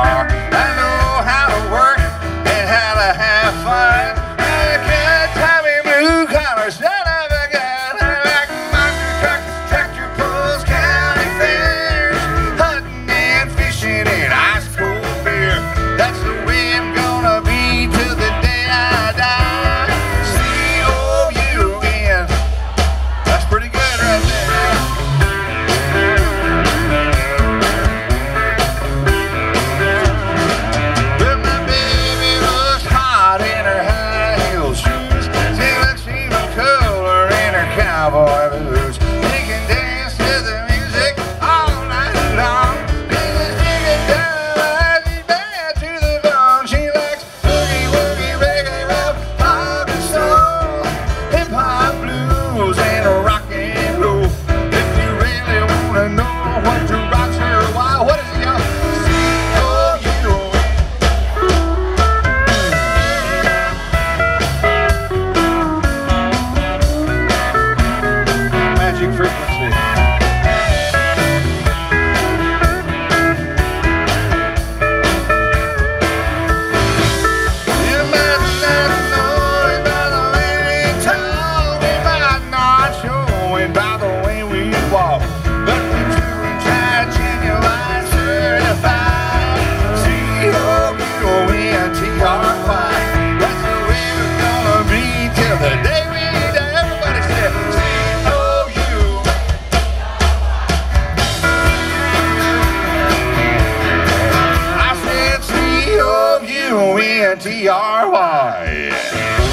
are colors N T R Y.